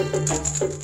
Hey!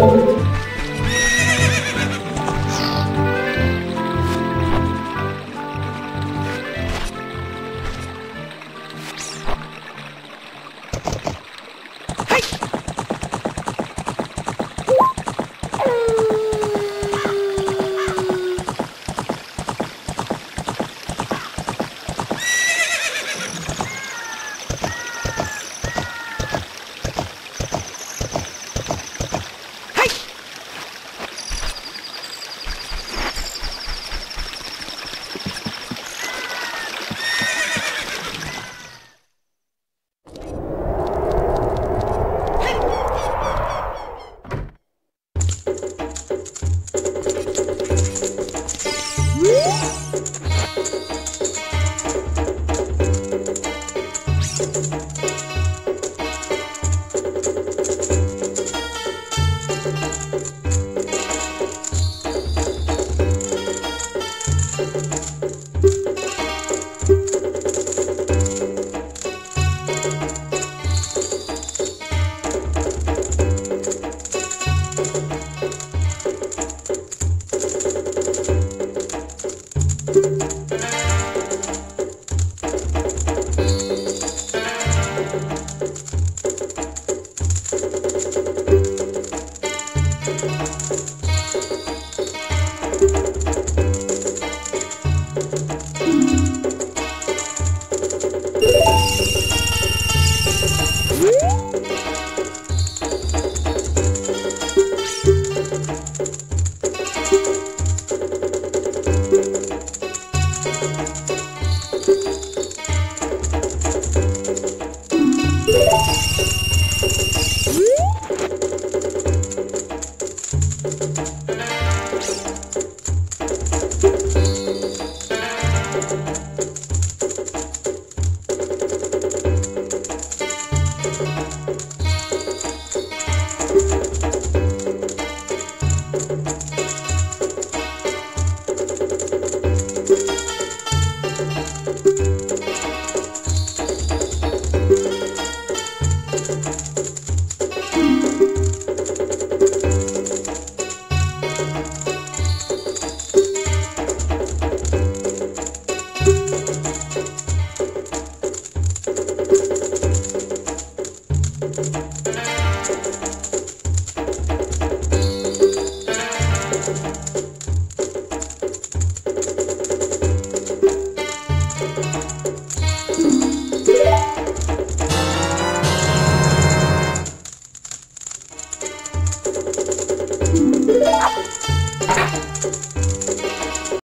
Música